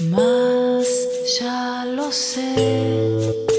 Más ya lo sé.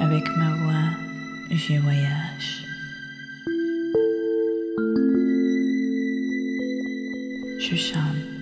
Avec ma voix, je voyage. Je chante.